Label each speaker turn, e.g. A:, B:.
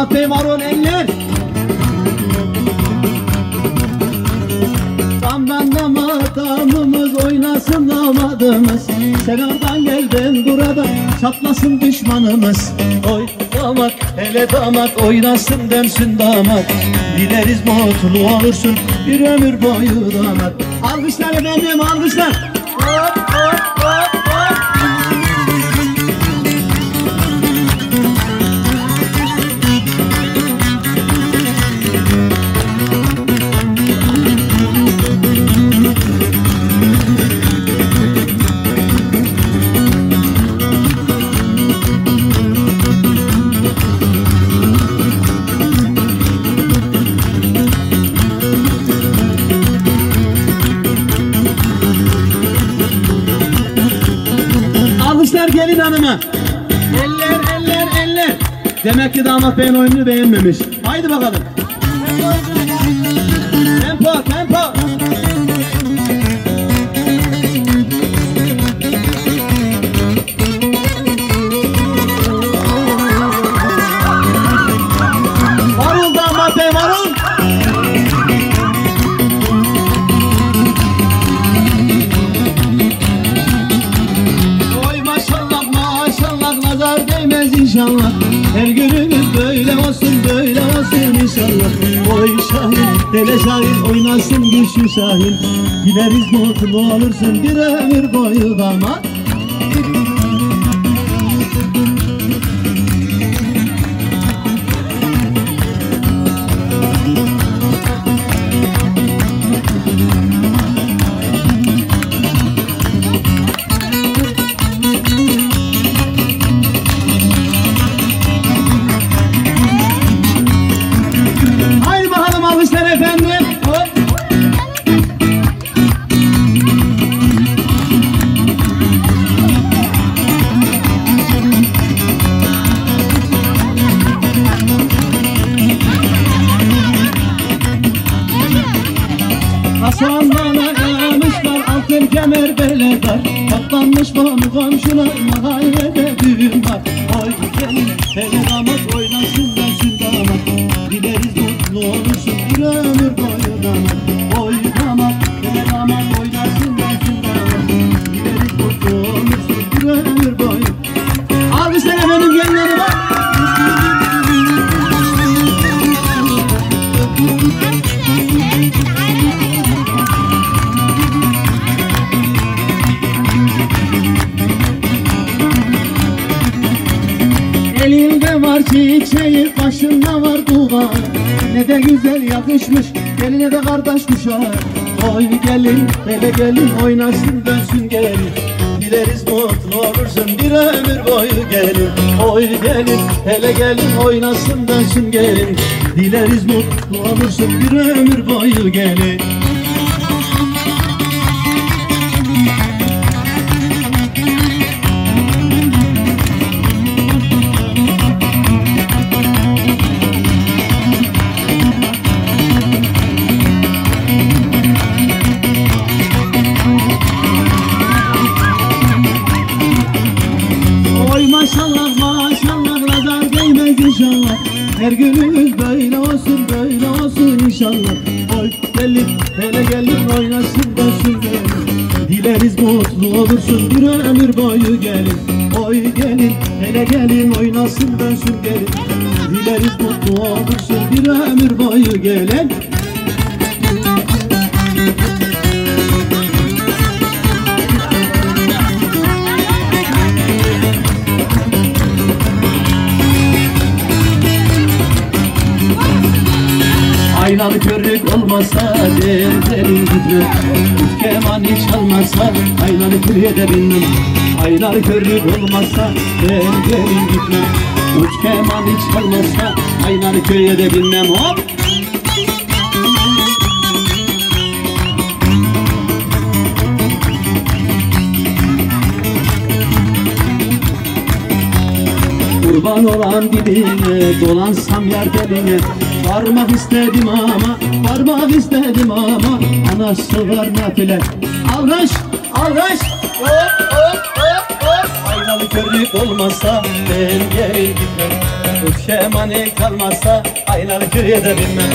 A: sahte marul eller? Damdan damadımız oynasın damadımız. Selamdan geldim burada çatlasın düşmanımız. Oy damat hele damat oynasın demsin damat. Gideriz mutlu olursun bir ömür boyu damat. Alkışlar efendim alkışlar. Hop hop hop. Gelin hanıma. Eller eller eller. Demek ki damat beyin oyununu beğenmemiş. Haydi bakalım. Tempo tempo. İnşallah. Her günümüz böyle olsun böyle olsun inşallah. Oy Şahin dele Şahin oynasın güçlü Şahin. Gideriz mutlu olursun bir ömür boyu damat Hasan bana kalmışlar altın kemer bele dar Katlanmış bana komşular mahallede düğün var. Oy gelin hele damat oynasın dönsün damat. Dileriz mutlu olursun bir ömür boyu damat. Oy damat hele damat oynasın dönsün damat. Dileriz mutlu olursun bir ömür boyu. Alkışlar efendim çiçeği, başında var duvar. Ne de güzel yakışmış, geline de kardeş kuşağı Oy gelin, hele gelin, oynasın dönsün gelin. Dileriz mutlu olursun bir ömür boyu gelin. Oy gelin, hele gelin, oynasın dönsün gelin. Dileriz mutlu olursun bir ömür boyu gelin maşallah maşallah nazar değmez inşallah. Her günümüz böyle olsun böyle olsun inşallah. Oy gelin hele gelin oynasın dönsün gelin Dileriz mutlu olursun bir ömür boyu gelin. Oy gelin hele gelin oynasın dönsün gelin. Dileriz mutlu olursun bir ömür boyu gelin Körlük olmasa derlerin gitme Üç keman hiç çalmasa aynalı körüye de binmem Aynalı körlük olmasa derlerin gitme Üç keman hiç çalmasa aynalı köye de binmem Hop! Kurban olan diline dolansam yer beline Varmak istedim ama varmak istedim ama Anası var nafile Alkış alkış. Hop hop hop hop. Aynalı körlük olmazsa ben geri gitmem. Üç şemani kalmazsa aynalı körüye de binmem